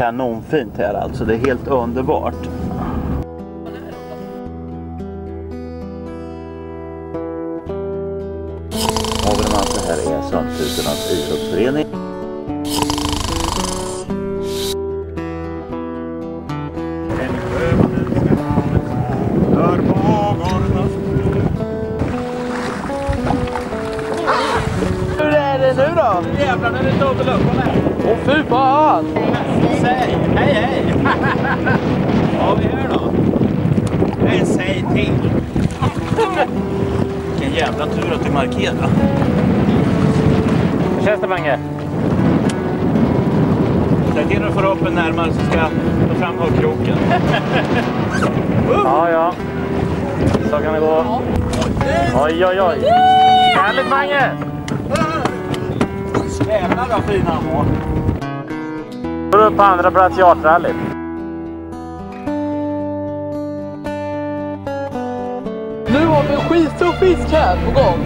kanonfint här alltså. Det är helt underbart. Havermans, det här är Sandtutornas idrottsförening. Hur är det nu då? Jävlar, nu är det dubbel upp. och ner! Åh fy fan! Säg, hej hej! Vad har vi här då? Nej, säg till. Vilken jävla tur att du markerade. Hur känns det Mange? Säg till när du får upp en närmare så ska jag ta fram högkroken. Ja, ja. Så kan det gå. Oj, oj, oj. Härligt Mange! Jävlar vad fin han var. Är du på andra plats i artrallyt. Nu har vi en skitstor fisk här på gång.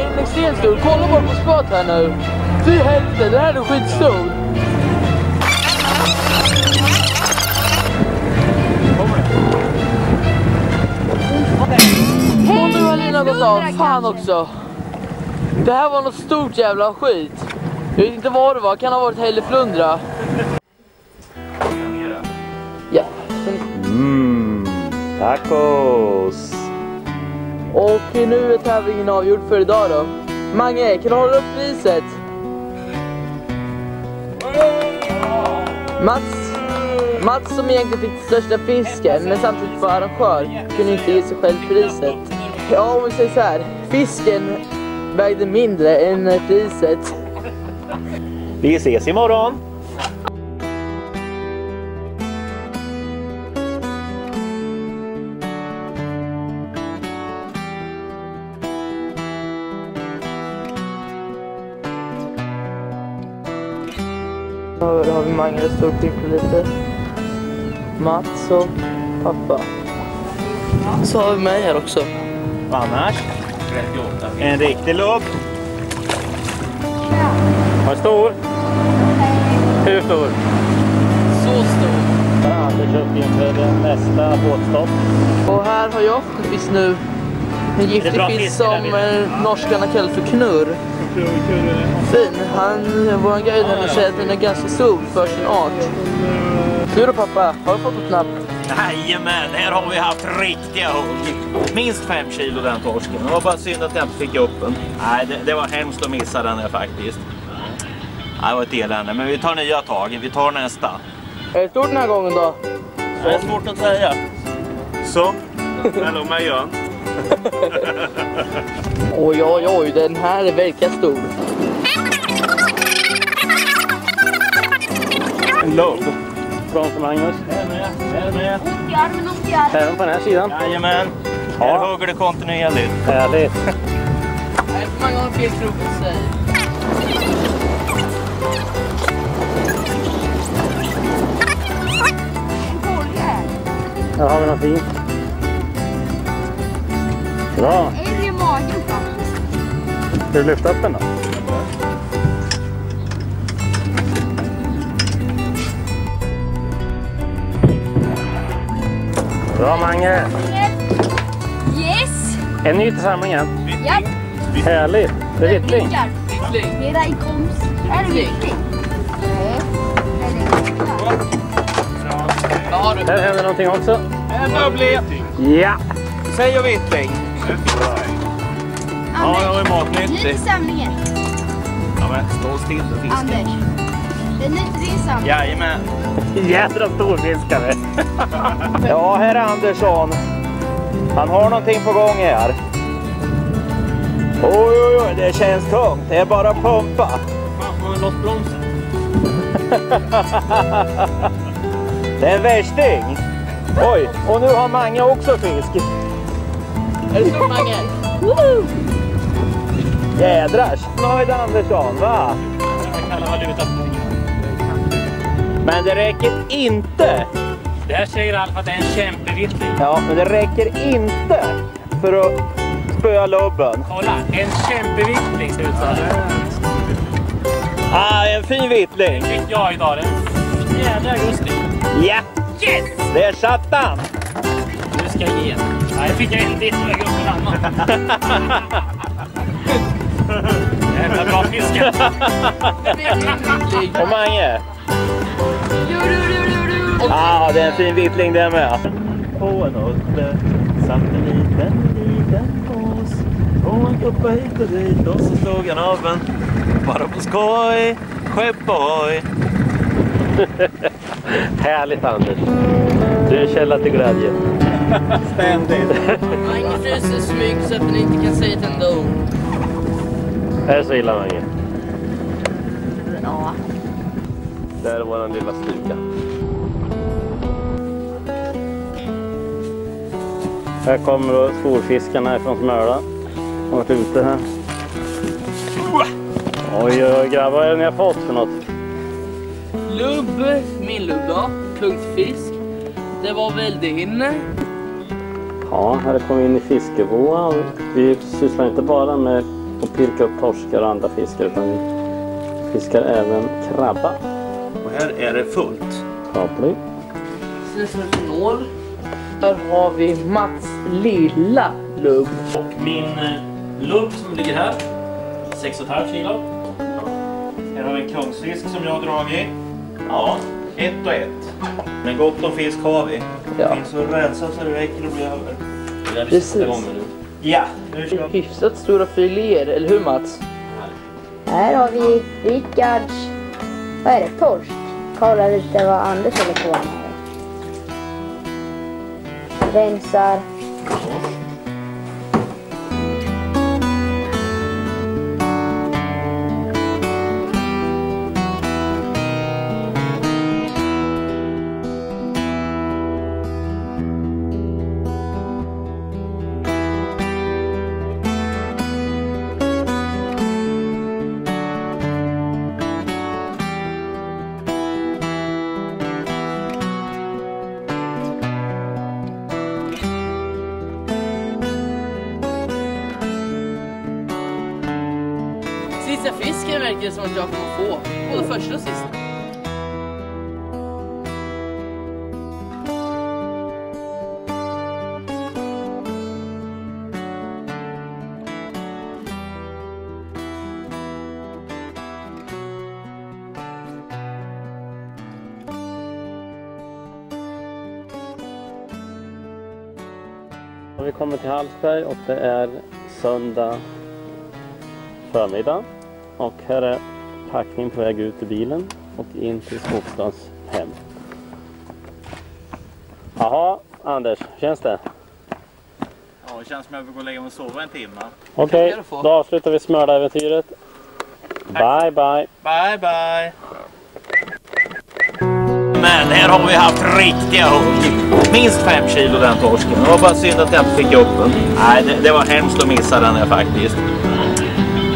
En extremt stor. Kolla bara på spöet här nu. Fy helvete, den här är skitstor. Och nu har Lina gått av. Fan också. Det här var något stort jävla skit. Jag vet inte vad det var. Kan ha varit hälleflundra. Ja. Mmm, tacos. Och nu är tävlingen avgjord för idag då. Mange, kan du hålla upp priset? Mats, Mats som egentligen fick den största fisken men samtidigt var arrangör kunde inte ge sig själv priset. Ja, om vi säger så här. Fisken vägde mindre än priset. Vi ses imorgon. Här har vi står och pimplar lite. Mats och pappa. Så har vi mig här också. Annars? En riktig lubb. Stor? Hur stor? Så stor. Anders upp inför nästa båtstopp. Och här har jag fått en fisk nu. En giftig fisk som eh, norskarna kallar för knurr. Fin. Han, vår guide här säger att den är ganska stor för sin art. Du då pappa, har du fått något napp? Jajamän, här har vi haft riktiga hugg. Minst fem kilo den torsken. Det var bara synd att jag inte fick upp den. Nej, det, det var hemskt att missa den här faktiskt. Det var ett elände, men vi tar nya tag. Vi tar nästa. Är det stort den här gången då? Det är svårt att säga. Så, hallå Majan. Oj, oj, oj, den här är verkligen stor. En lubb. Från för Magnus. Här med, här med. och i armen. Även på den här sidan. Jajamän. Ja. Här hugger det kontinuerligt. Härligt. Nej, för många har fel krok i sig. Här har vi något fint. Bra. Älg i magen faktiskt. Ska du lyfta upp den då? Bra Mange! Yes! En ny till samlingen. Japp. Härligt. Det är vittling. Vittling. Mera inkomst. Är det vittling? Nej. Vad har du? Här händer någonting också. En bubblig. Ja! Säg och vittling. Ja, jag har ju Ny matnyttig. till samlingen. Ja, men stå still och fiska. Anders. Det är till din samling. Jajamän. Jädra storfiskare. Ja, herr Andersson. Han har någonting på gång här. Oj, oj, oj, det känns tungt. Det är bara att pumpa. Fan, får man loss bromsen? Det är en värsting. Oj, och nu har Mange också fisk. Är det stort Mange? Jädrars. Nöjd Andersson, va? Men det räcker inte. Det här säger fall att det är en kämpevittling. Ja, men det räcker inte för att spöa lubben. Kolla, en kämpevittling ser det ut som. Ah, en fin vittling. Fick jag idag. Den 24 augusti. Ja! Yes! Där satt han! Du ska ge. Nej, jag fick en ditt och lägga upp en annan. Jävla bra fiskat. Och Mange? Ja, ah, det är en fin vitling det med. På en uppe satt en liten, liten mås. Och han hoppade hit och dit och så slog han av en. Bara på skoj, skepp ohoj. Härligt Anders. Du är en källa till glädje. Ständigt. Mange fryser smyg så att den inte kan säga ett enda ord. Är det så illa Mange? Ja. Det här är våran lilla stuga. Här kommer då storfiskarna från Smöla. De har varit ute här. Oj, oj, oj grabbar, vad är det ni har fått för något? Lubb, min lubb då. Punktfisk. Det var väl din. Ja, här kommer vi in i fiskeboa. Vi sysslar inte bara med att pirka upp torskar och andra fiskar utan vi fiskar även krabba. Och här är det fullt. Kaplig. Snusnål. Här har vi Mats lilla lubb. Och min eh, lubb som ligger här. 6,5 kilo. Här har vi en kungsfisk som jag har dragit. Ja, ett och ett. Men gott om fisk har vi. Ja. Det finns så rensa så det räcker och blir över. Det är vi Precis. sätter igång nu. Ja, nu ska vi. Hyfsat stora filéer, eller hur Mats? Här har vi Rickards, vad är det, torsk. Kolla lite vad Anders håller på med. Rensar. Sista fisken verkar det som att jag kommer få. Både första och sista. Vi kommer till Hallsberg och det är söndag förmiddag. Och här är packning på väg ut ur bilen och in till Skogsdans hem. Jaha, Anders, känns det? Ja, det känns som jag vill gå och lägga mig och sova en timme. Okej, få. då avslutar vi Smöla-äventyret. Bye, bye. Bye, bye. Men här har vi haft riktiga hugg. Minst fem kilo den torsken. Det var bara synd att jag inte fick upp den. Nej, det, det var hemskt att missa den här faktiskt.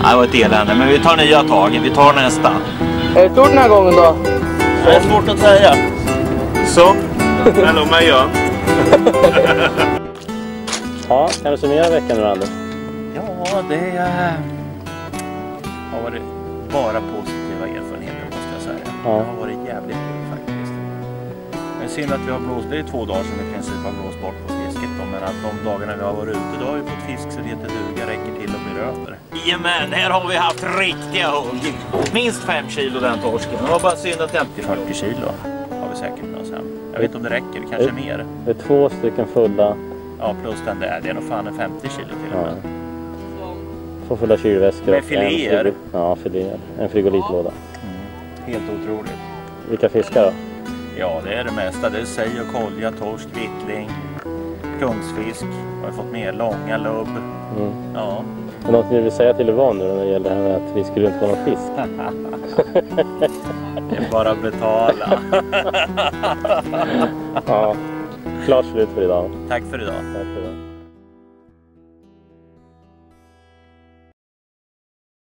Det var ett elände, men vi tar nya tag. Vi tar nästa. Är det stort den här gången då? Det är svårt att säga. Så, mellan mig och Ja, kan du summera veckan nu Anders? Ja, det eh, har varit bara positiva erfarenheter måste jag säga. Ja. Det har varit jävligt kul faktiskt. Det är synd att vi har blåst, det är två dagar som i princip har blåst bort på men att de dagarna vi har varit ute då har vi fått fisk så det heter duga, räcker till och blir över. Jajamän, här har vi haft riktiga hugg. Minst fem kilo den torsken. Det var bara synd att jag inte 40 kilo har vi säkert med oss hem. Jag vet inte om det räcker, kanske mer. Det är två stycken fulla, Ja, plus den där. Det är nog fan en 50 kilo till och ja, med. två fulla kylväskor Med en filéer. Ja, filéer. En frigolitlåda. Helt otroligt. Vilka fiskar då? Ja, det är det mesta. Det är sej och kolja, torsk, vittling, kungsfisk. Har fått med långa lubb. Mm. Ja. Det något ni vill säga till Yvonne nu när det gäller det här med att vi skulle inte få någon fisk? Det är bara att betala. Ja, klart slut för idag. Tack för idag. Tack för idag.